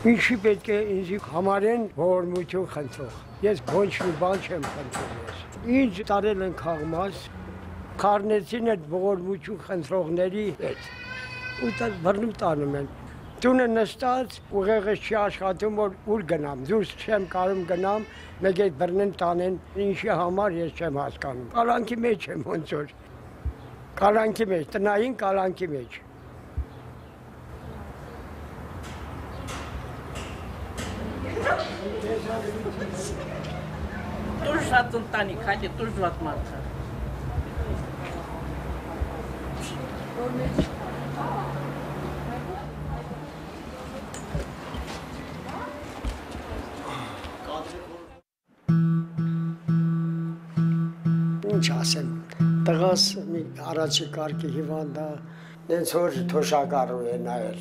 Ինչի պետք է ինձ համարեն ողորմություն խնդրող։ Ես ոչ մի բան չեմ խնդրում ես։ Ինչ տարել են քաղմաս, քարնեցին այդ ողորմություն խնդրողների հետ։ Ու դա բռնում տանում են։ Տունը նստած ուղեղը չի աշխատում, որ ուր գնամ, դուրս չեմ կարում գնամ, մեկ այդ բռնեն տանեն, ինչի համար ես չեմ հասկանում։ Կալանքի մեջ եմ ոնց որ։ Կալանքի մեջ, տնային կալանքի մեջ։ Տուժած ընտանիք, հաճի տուժված մարդը։ Ինչ ասեմ, տղաս մի առաջի կարգի հիվանդ է, նենց որ թոշակառու է նայել։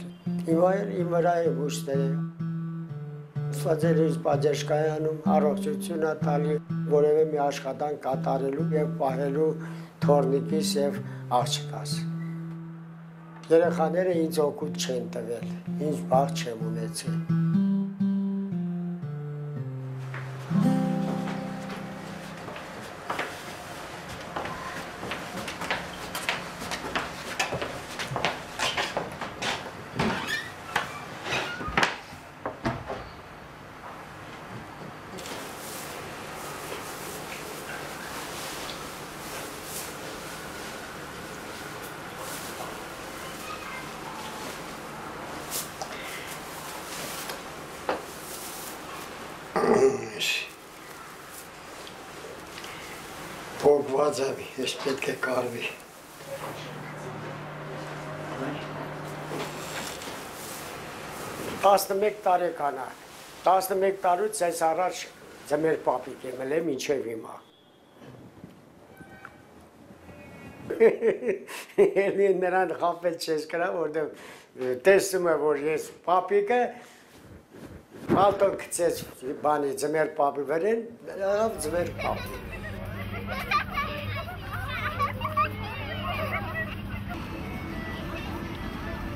Հիմա էլ իմ վրա է ուստերը։ Ֆաձերից բաժշկայանում առողջություն է տալի որևէ մի աշխատանք կատարելու եւ պահելու թորնիկիս եւ աղջկաս։ Երեխաները ինձ օգուտ չեն տվել, ինձ բախ չեմ ունեցել։ Եմ, ես պետք է կարվի։ Տասնմեկ տարեկան է։ 11 տարուց այս առաջ ձմեր պապիկ եմ ել մինչև հիմա։ Էլի նրան խապել չես կրա, որտեղ տեսնում է, որ ես պապիկը Ալտոն գցեց բանի ձմեր պապի վրեն, ավ ձմեր պապի։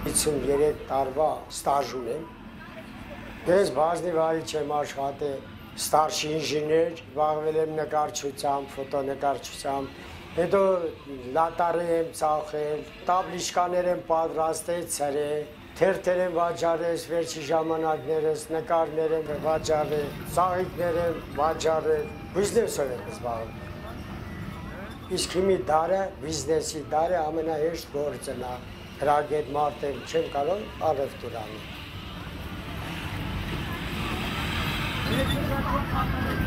53 տարվա ստաժ ունեմ։ Ես բազմի վարի չեմ աշխատել, ստարշի ինժեներ, զբաղվել եմ նկարչությամբ, ֆոտոնկարչությամբ, հետո լատարի եմ ծախել, տաբլիշկաներ եմ պատրաստել, ցրել, թերթեր եմ վաճառել վերջի ժամանակներս, նկարներ եմ վաճառել, ծաղիկներ եմ վաճառել, բիզնեսով եմ զբաղվել։ Իսկ հիմի դարը, բիզնեսի դարը ամենահեշտ գործն է հրագետ մարդել չեմ կարող առևտուր անել։ Այո։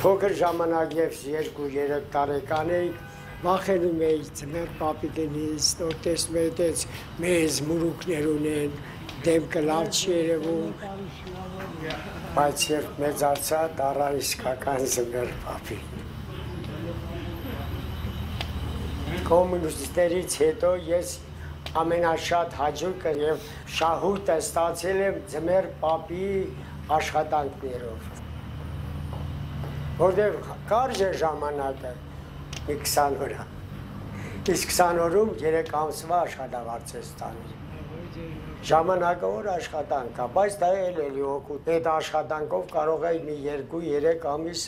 փոքր ժամանակ եւ 2-3 տարեկան էի վախենում էի ծմեր պապիկենից, որ տեսնում էի դες մեզ մուրուկներ ունեն, դեմքը լավ չի երևում։ Բայց երբ մեծացա, դառա իսկական ծմեր պապի։ Կոմունիստերից հետո ես ամենաշատ հաջողը եւ շահույթը ստացել եմ ծմեր պապի աշխատանքներով որտեղ կարճ է ժամանակը մի 20 օրա։ Իսկ 20 օրում 3 ամսվա աշխատավարձ է ստանում։ Ժամանակը որ աշխատանք կա, բայց դա էլ էլի օգուտ։ Այդ աշխատանքով կարող է մի 2-3 ամիս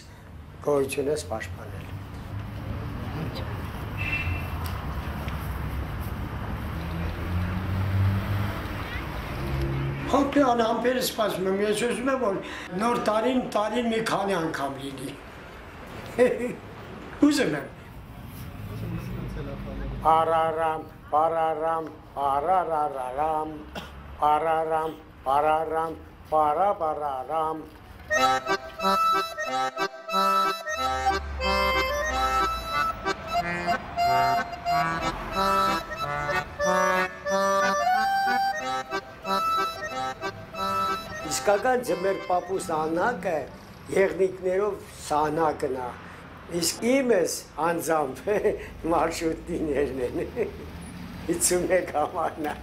գոյությունս պաշտպանել։ Հոգի անհամբեր սպասում եմ, ես ուզում եմ, որ նոր տարին տարին մի քանի անգամ լինի։ Ուզում եմ։ Արարամ, բարարամ, արարարարամ, արարամ, բարարամ, բարաբարարամ։ Իսկական ձմեր պապու սահնակը եղնիկներով սահնակն է։ Իսկ իմս անձամբ մարշրուտիներն են։ 51 համարն է։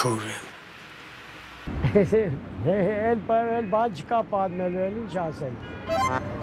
Խոր եմ։ Էլ էլ բան չկա պատմելու, էլ ինչ ասել։